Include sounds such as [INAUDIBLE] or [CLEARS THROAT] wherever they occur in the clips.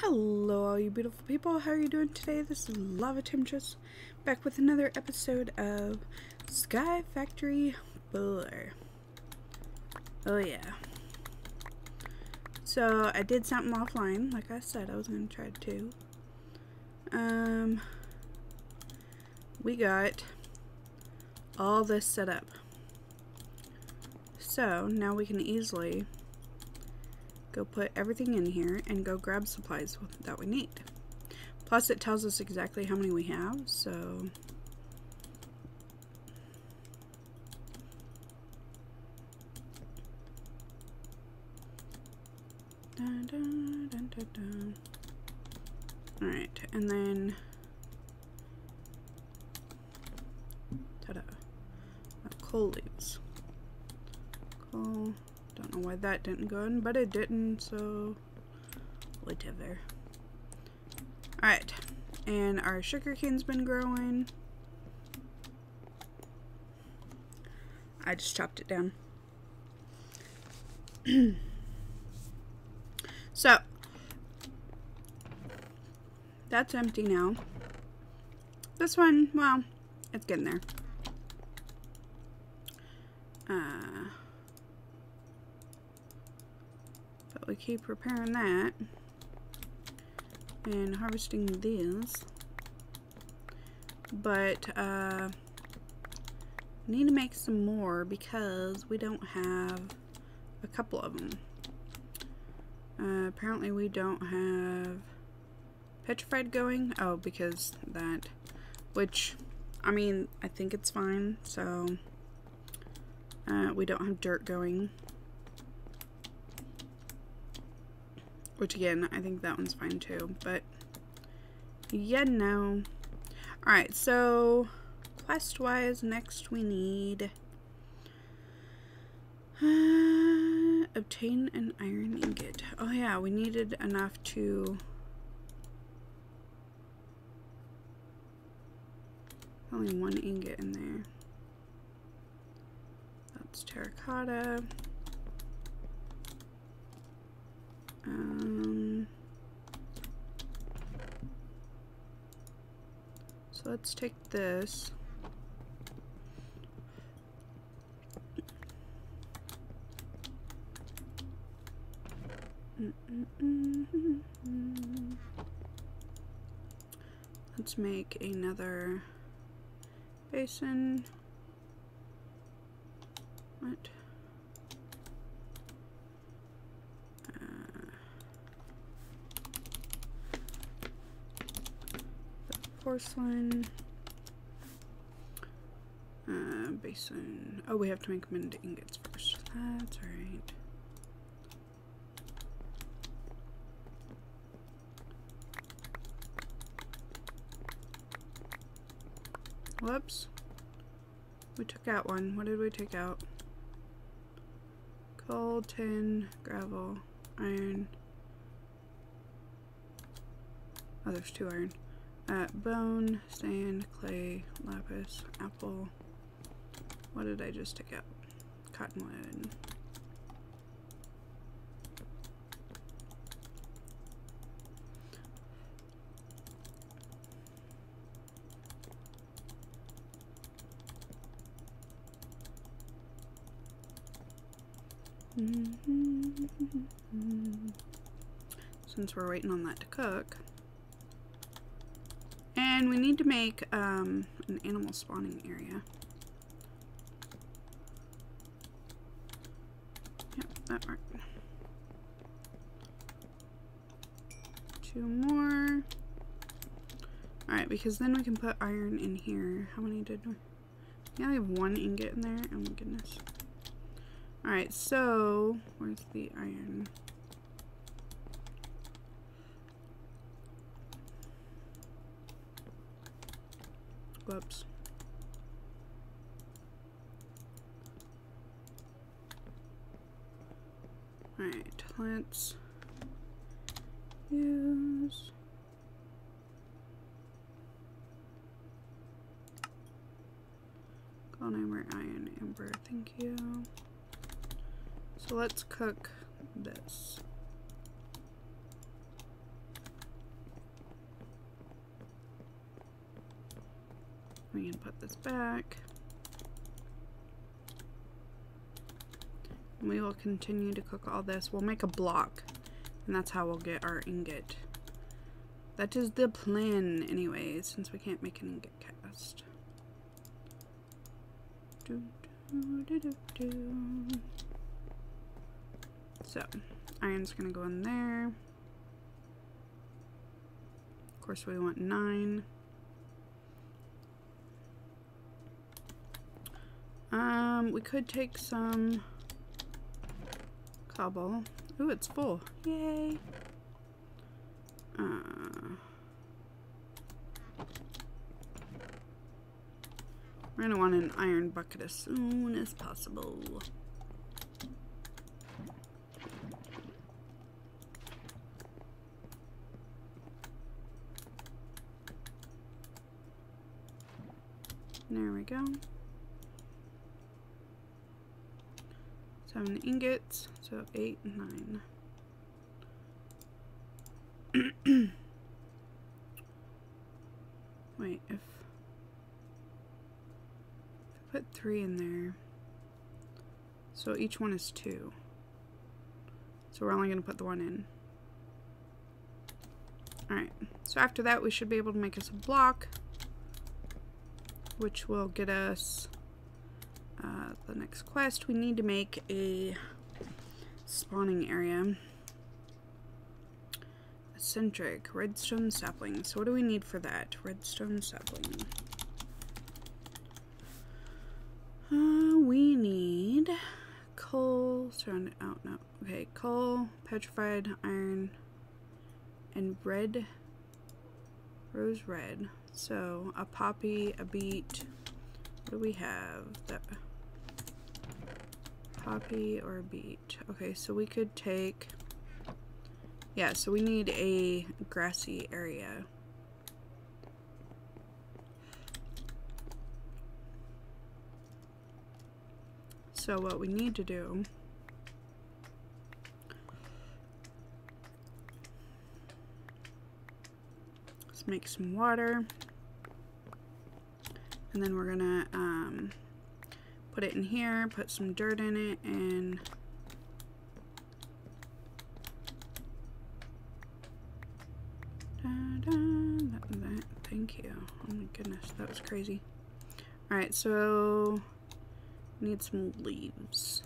Hello all you beautiful people, how are you doing today? This is Lava Temptress, back with another episode of Sky Factory 4. Oh yeah. So, I did something offline, like I said I was going to try to. Um, we got all this set up. So, now we can easily go put everything in here and go grab supplies that we need. Plus it tells us exactly how many we have, so... Alright, and then... Ta-da. Coal leaves. Coal... Don't know why that didn't go in, but it didn't, so whatever. Alright, and our sugar cane's been growing. I just chopped it down. [CLEARS THROAT] so, that's empty now. This one, well, it's getting there. Uh, we keep repairing that and harvesting these but uh, need to make some more because we don't have a couple of them uh, apparently we don't have petrified going. Oh because that which I mean I think it's fine. So uh, we don't have dirt going Which again, I think that one's fine too, but yeah, no. Alright, so quest-wise, next we need uh, obtain an iron ingot. Oh yeah, we needed enough to only one ingot in there. That's terracotta. Um, so let's take this. Let's make another basin. What? Porcelain. Uh, basin. Oh, we have to make them into ingots first. That's right. Whoops. We took out one. What did we take out? Coal, tin, gravel, iron. Oh, there's two iron. Uh, bone, sand, clay, lapis, apple. What did I just take out? Cottonwood. Since we're waiting on that to cook, and we need to make um, an animal spawning area. Yep, that worked. Two more. Alright, because then we can put iron in here. How many did we? Yeah, we have one ingot in there. Oh my goodness. Alright, so where's the iron? Whoops. Alright, let's use Goldimer Iron Amber, thank you. So let's cook this. We can put this back. We will continue to cook all this. We'll make a block, and that's how we'll get our ingot. That is the plan anyway, since we can't make an ingot cast. Do, do, do, so, iron's gonna go in there. Of course, we want nine. Um, we could take some cobble. Ooh, it's full. Yay. Uh, we're gonna want an iron bucket as soon as possible. There we go. Seven ingots, so eight, nine. [CLEARS THROAT] Wait, if, if I put three in there, so each one is two. So we're only going to put the one in. Alright, so after that we should be able to make us a block which will get us uh, the next quest. We need to make a spawning area. Eccentric, redstone sapling. So what do we need for that? Redstone sapling. Uh, we need coal, surrounded, oh no, okay, coal, petrified iron, and red, rose red. So a poppy, a beet. What do we have? That poppy or beet. Okay, so we could take. Yeah, so we need a grassy area. So what we need to do is make some water and then we're gonna um, put it in here put some dirt in it and thank you. Oh my goodness that was crazy. All right so need some leaves.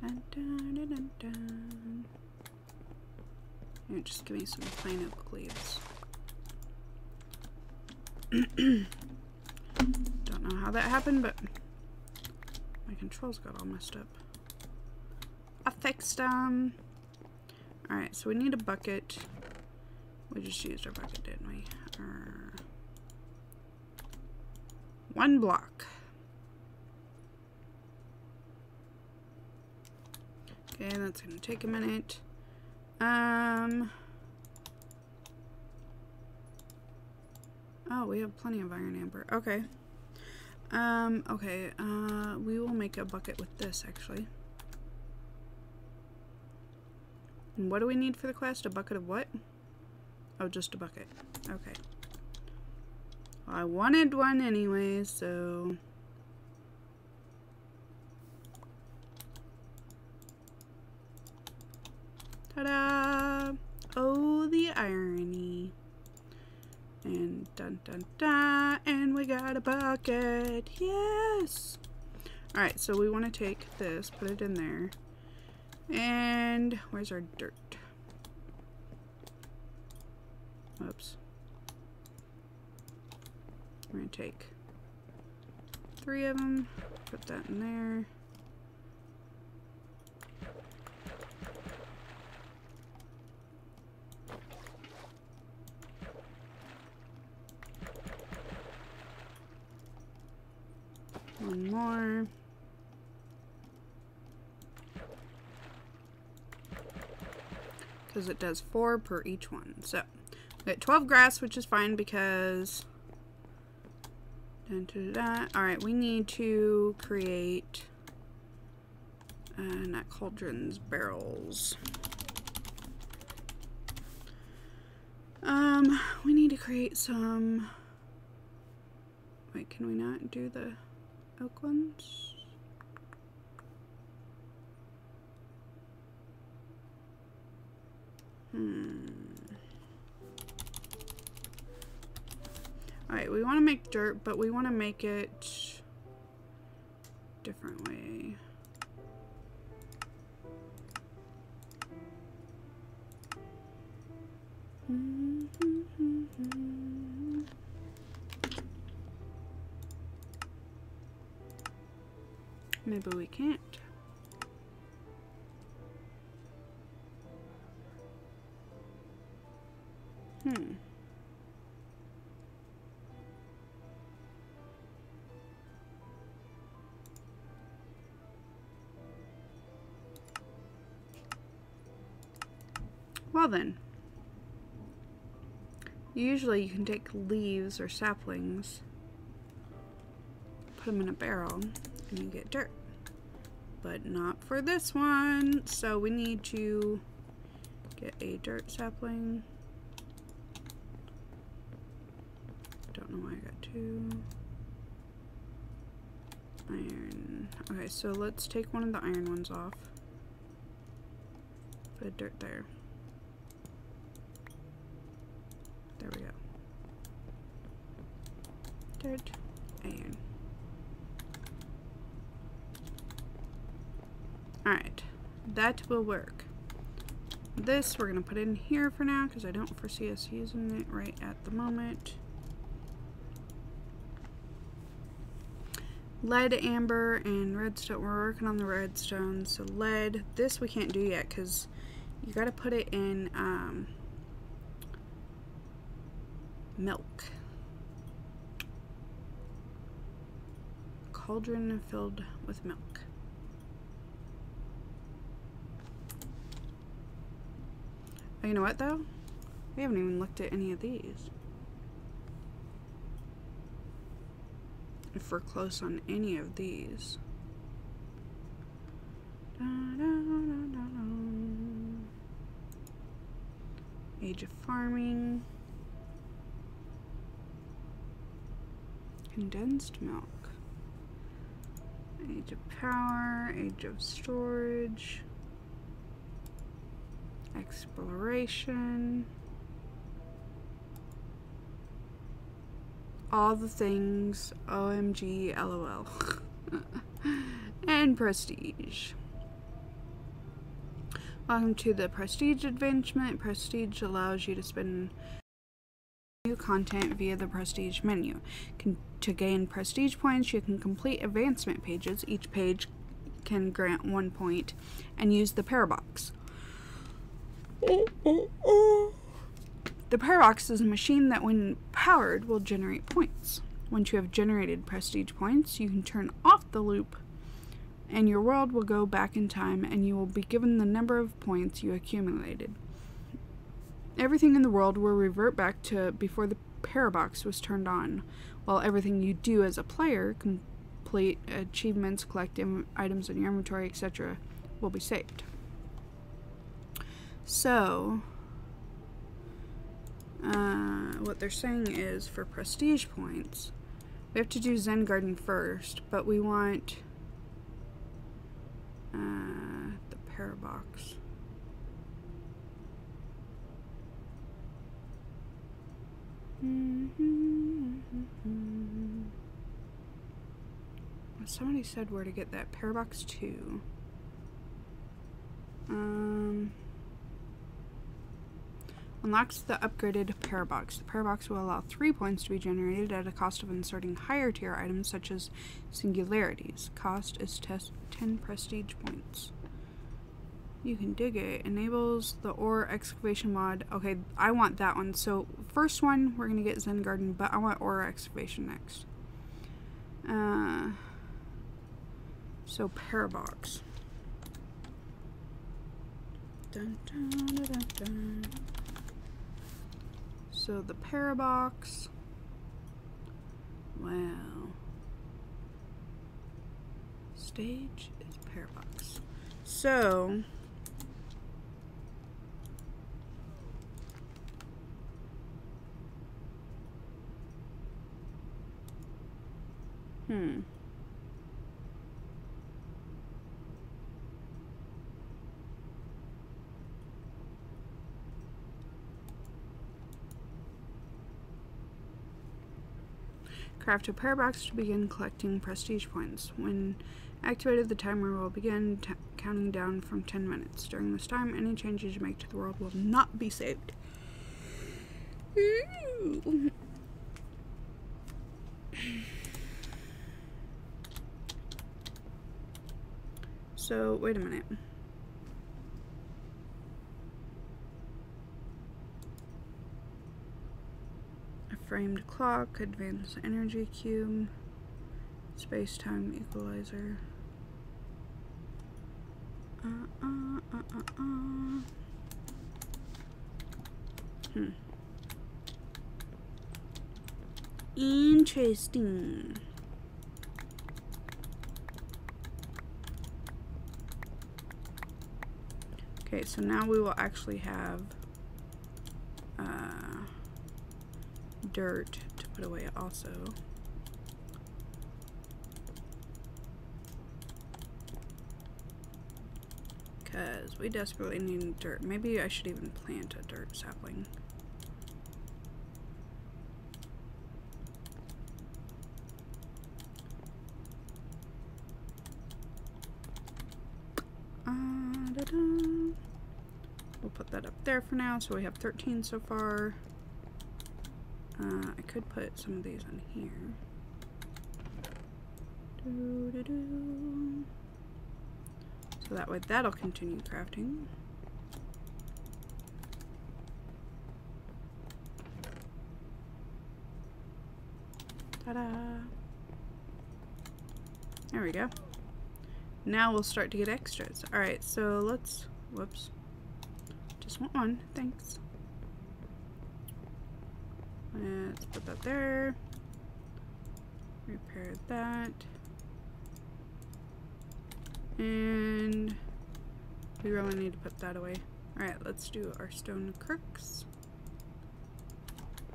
Dun, dun, dun, Here, just give me some plain oak leaves [CLEARS THROAT] [CLEARS THROAT] Don't know how that happened, but my controls got all messed up. I fixed them. Alright, so we need a bucket. We just used our bucket, didn't we? One block. Okay, that's gonna take a minute. Um... Oh, we have plenty of iron amber. Okay. Um, okay, uh, we will make a bucket with this, actually. And what do we need for the quest? A bucket of what? Oh, just a bucket. Okay. Well, I wanted one anyway, so... Ta-da! Oh, the irony. And dun dun dun, and we got a bucket. Yes! Alright, so we want to take this, put it in there. And where's our dirt? Oops. We're to take three of them, put that in there. One more. Because it does four per each one. So, we got 12 grass, which is fine because... Alright, we need to create... Uh, not cauldrons, barrels. Um, we need to create some Wait, can we not do the Hmm. Alright, we want to make dirt, but we want to make it different way. Hmm, hmm, hmm, Maybe we can't. Hmm. Well then. Usually you can take leaves or saplings, put them in a barrel, and you get dirt. But not for this one, so we need to get a dirt sapling. Don't know why I got two. Iron. Okay, so let's take one of the iron ones off. Put dirt there. There we go. Dirt, iron. Alright, that will work. This we're going to put in here for now because I don't foresee us using it right at the moment. Lead, amber, and redstone. We're working on the redstone. So lead, this we can't do yet because you got to put it in um, milk. Cauldron filled with milk. Oh, you know what though? We haven't even looked at any of these. If we're close on any of these. Da, da, da, Age of farming. condensed milk. Age of power, age of storage, exploration, all the things, OMG, LOL, [LAUGHS] and prestige. Welcome to the Prestige Advancement. Prestige allows you to spend new content via the Prestige menu. Can, to gain Prestige points, you can complete advancement pages. Each page can grant one point and use the Parabox. The Parabox is a machine that, when powered, will generate points. Once you have generated Prestige points, you can turn off the loop and your world will go back in time and you will be given the number of points you accumulated everything in the world will revert back to before the parabox was turned on, while everything you do as a player, complete achievements, collect items in your inventory, etc., will be saved. So, uh, what they're saying is for prestige points, we have to do Zen Garden first, but we want uh, the parabox. Somebody said where to get that Parabox 2. Um, unlocks the upgraded Parabox. The Parabox will allow 3 points to be generated at a cost of inserting higher tier items such as singularities. Cost is 10 prestige points. You can dig it. Enables the ore excavation mod. Okay, I want that one. So first one, we're going to get Zen Garden, but I want ore excavation next. Uh, so Parabox. Dun, dun, dun, so the Parabox. Wow. Stage is Parabox. So Hmm. Craft a Parabox to begin collecting prestige points. When activated, the timer will begin counting down from 10 minutes. During this time, any changes you make to the world will not be saved. So, wait a minute. Framed clock, advanced energy cube, space-time equalizer. Uh, uh, uh, uh, uh. Hmm. Interesting. Okay, so now we will actually have uh, dirt to put away also. Because we desperately need dirt. Maybe I should even plant a dirt sapling. Uh. We'll put that up there for now. So we have 13 so far. Uh, I could put some of these in here. Doo -doo -doo. So that way that'll continue crafting. Ta-da! There we go. Now we'll start to get extras. Alright, so let's... Whoops. Just want one. Thanks. Let's put that there. Repair that. And we really need to put that away. Alright, let's do our stone crooks.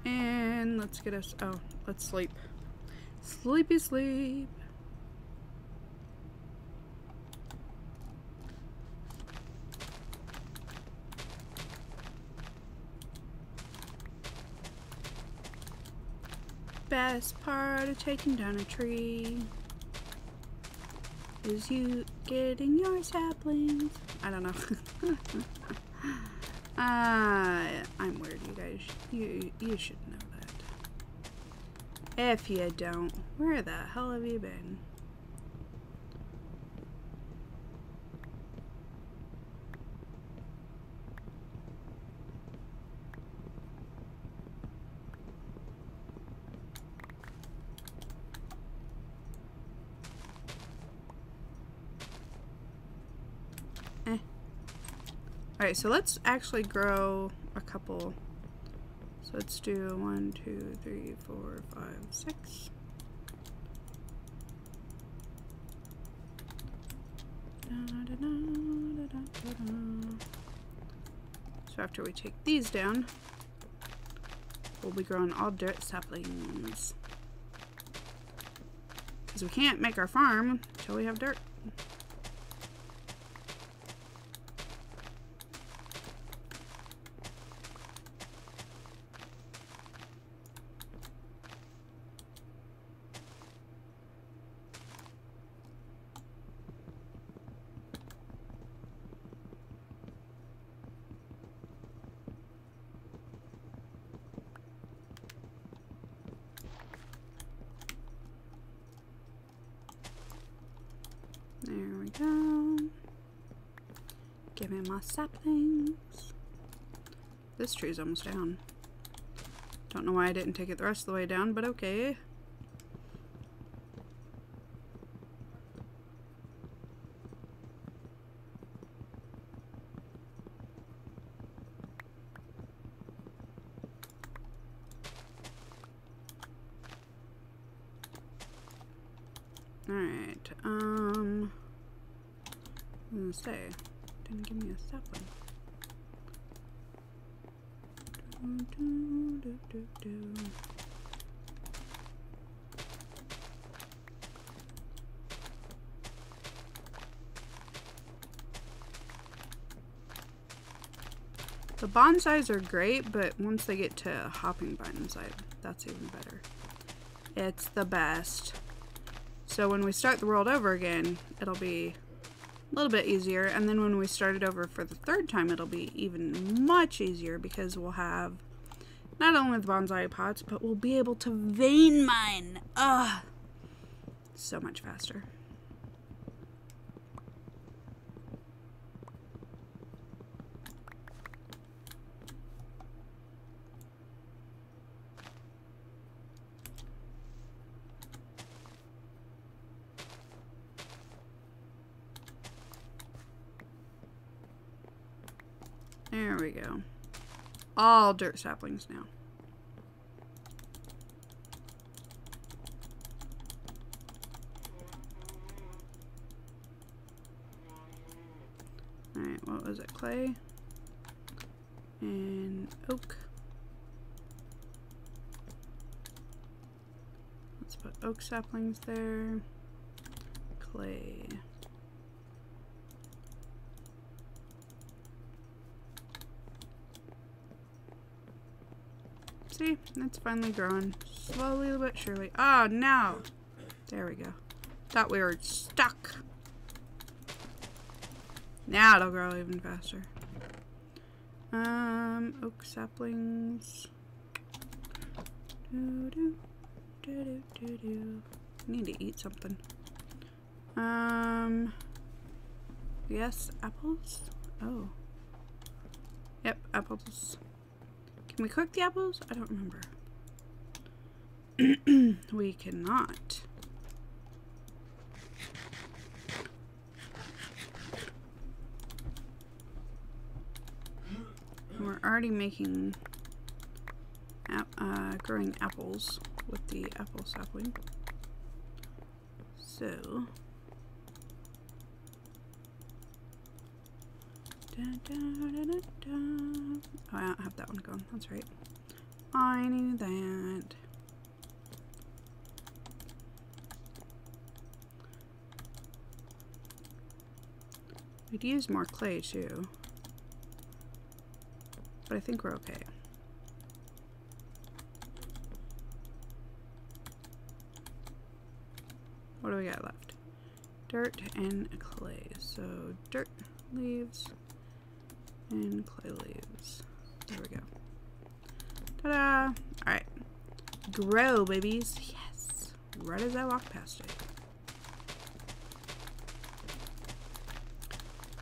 And let's get us, oh, let's sleep. Sleepy sleep. Best part of taking down a tree is you getting your saplings. I don't know. [LAUGHS] uh, I'm weird, you guys. You you should know that. If you don't, where the hell have you been? Alright, so let's actually grow a couple. So let's do one, two, three, four, five, six. so after we take these down, we'll be growing all dirt saplings. Because we can't make our farm until we have dirt. My saplings. This tree's almost down. Don't know why I didn't take it the rest of the way down, but okay. Alright, um, I'm gonna say, didn't give me a sapling. Do, do, do, The bonsais are great, but once they get to hopping bonsai, that's even better. It's the best. So when we start the world over again, it'll be a little bit easier. And then when we start it over for the third time, it'll be even much easier because we'll have not only the bonsai pots, but we'll be able to vein mine. Ugh. So much faster. There we go. All dirt saplings now. Alright, what was it? Clay and oak. Let's put oak saplings there. Clay. See, it's finally growing. Slowly but surely. Oh, no. There we go. Thought we were stuck. Now it'll grow even faster. Um, oak saplings. Need to eat something. Um. Yes, apples. Oh. Yep, apples. Can we cook the apples? I don't remember. [CLEARS THROAT] we cannot. We're already making uh, growing apples with the apple sapling. So Da, da, da, oh, I don't have that one going. That's right. I knew that. We'd use more clay too. But I think we're okay. What do we got left? Dirt and clay. So dirt, leaves, and clay leaves. There we go. Ta-da! Alright. Grow, babies. Yes. Right as I walk past it.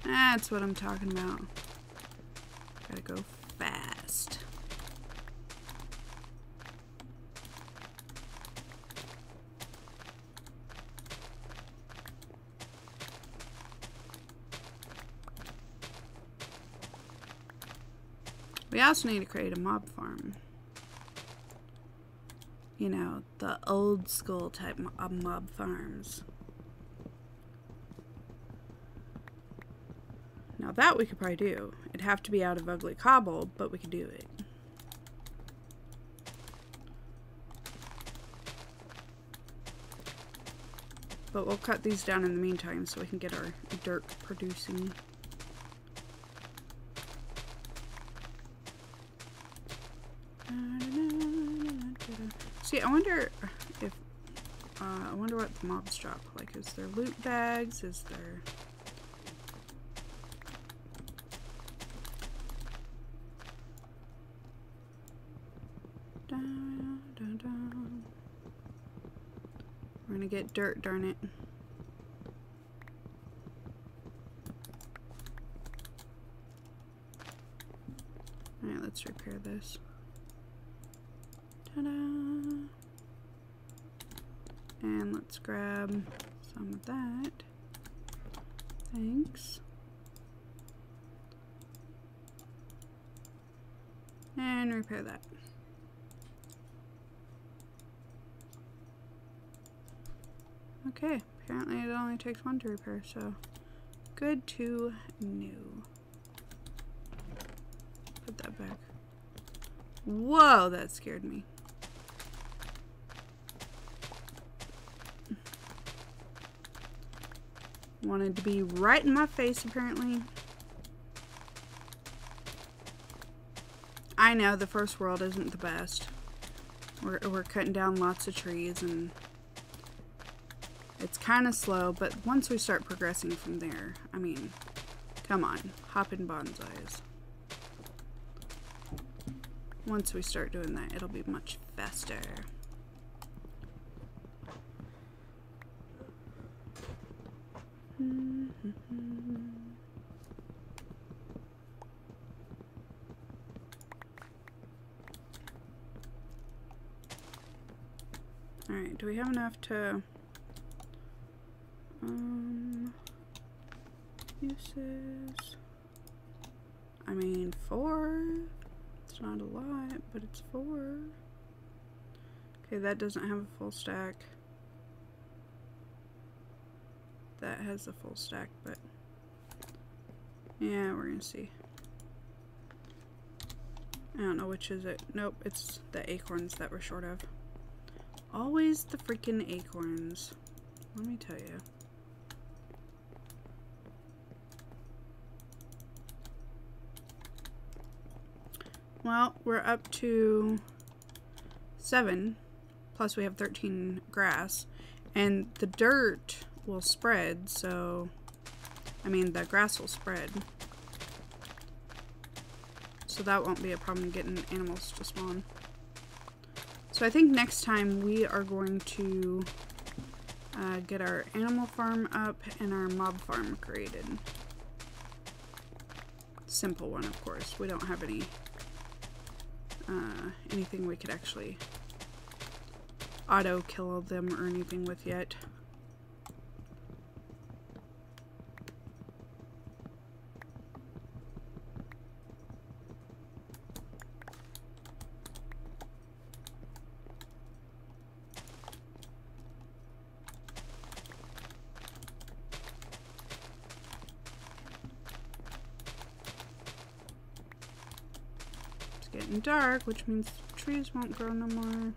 That's what I'm talking about. Gotta go We also need to create a mob farm. You know, the old school type of mob farms. Now that we could probably do. It'd have to be out of ugly cobble, but we could do it. But we'll cut these down in the meantime so we can get our dirt producing. See, I wonder if, uh, I wonder what the mobs drop. Like, is there loot bags? Is there... We're gonna get dirt, darn it. Alright, let's repair this. Ta-da! And let's grab some of that. Thanks. And repair that. Okay, apparently it only takes one to repair, so good to new. Put that back. Whoa, that scared me. Wanted to be right in my face, apparently. I know the first world isn't the best. We're, we're cutting down lots of trees and it's kind of slow, but once we start progressing from there, I mean, come on, hopping bonsais. Once we start doing that, it'll be much faster. Alright, do we have enough to... Um... Uses... I mean, four? It's not a lot, but it's four. Okay, that doesn't have a full stack. That has a full stack, but... Yeah, we're gonna see. I don't know which is it. Nope, it's the acorns that we're short of. Always the freaking acorns. Let me tell you. Well, we're up to seven, plus we have 13 grass, and the dirt will spread, so, I mean, the grass will spread. So that won't be a problem getting animals to spawn. So I think next time we are going to uh, get our animal farm up and our mob farm created. Simple one, of course. We don't have any uh, anything we could actually auto kill them or anything with yet. Getting dark, which means trees won't grow no more.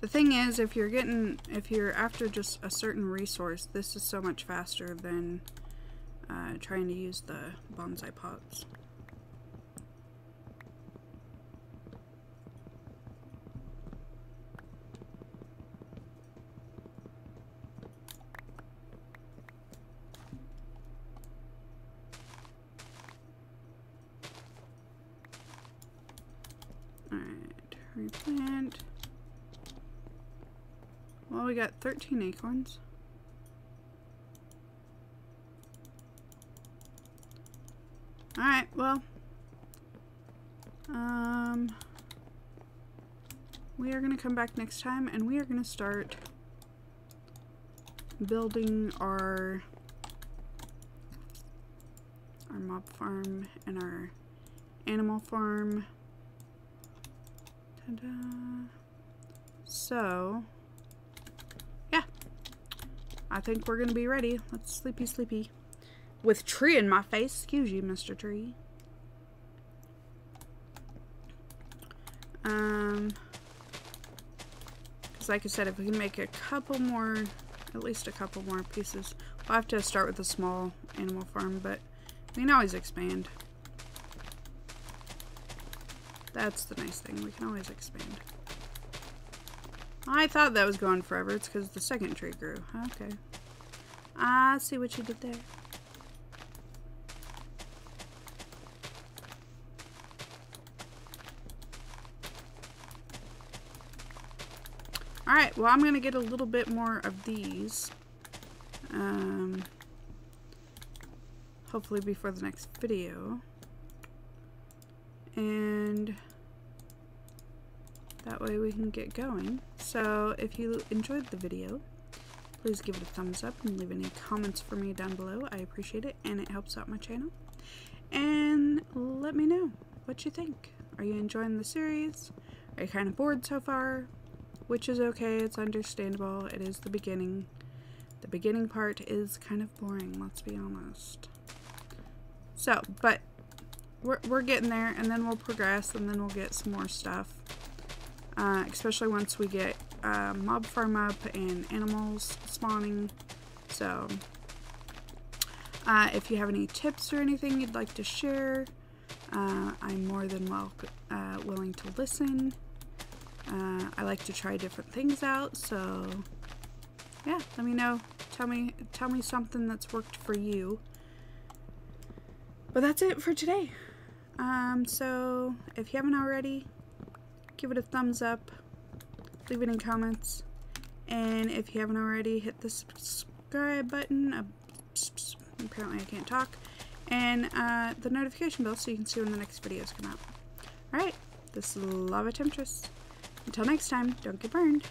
The thing is, if you're getting, if you're after just a certain resource, this is so much faster than uh, trying to use the bonsai pots. Replant. Well, we got 13 acorns. Alright, well. Um, we are going to come back next time and we are going to start building our our mob farm and our animal farm so, yeah. I think we're going to be ready. Let's sleepy sleepy. With tree in my face. Excuse you, Mr. Tree. Um, because like I said, if we can make a couple more, at least a couple more pieces, we'll have to start with a small animal farm, but we can always expand. That's the nice thing. We can always expand. I thought that was going forever. It's because the second tree grew. Okay. I see what you did there. Alright, well I'm going to get a little bit more of these. Um, hopefully before the next video and that way we can get going. So if you enjoyed the video, please give it a thumbs up and leave any comments for me down below. I appreciate it and it helps out my channel. And let me know what you think. Are you enjoying the series? Are you kind of bored so far? Which is okay, it's understandable. It is the beginning. The beginning part is kind of boring, let's be honest. So, but we're, we're getting there and then we'll progress and then we'll get some more stuff uh, especially once we get uh, mob farm up and animals spawning. So, uh, if you have any tips or anything you'd like to share, uh, I'm more than well, uh, willing to listen. Uh, I like to try different things out, so yeah, let me know. Tell me, tell me something that's worked for you. But that's it for today. Um, so if you haven't already, give it a thumbs up, leave it in comments, and if you haven't already, hit the subscribe button. Uh, apparently I can't talk. And uh, the notification bell so you can see when the next videos come out. Alright, this is Lava Temptress. Until next time, don't get burned.